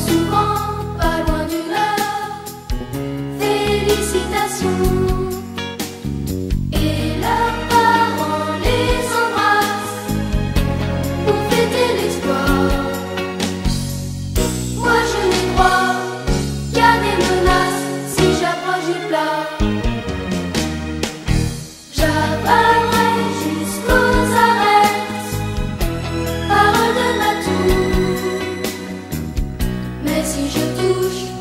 星光 si je touche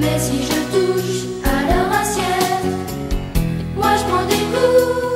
Mais si je touche à leur assiette, moi je m'en découvre.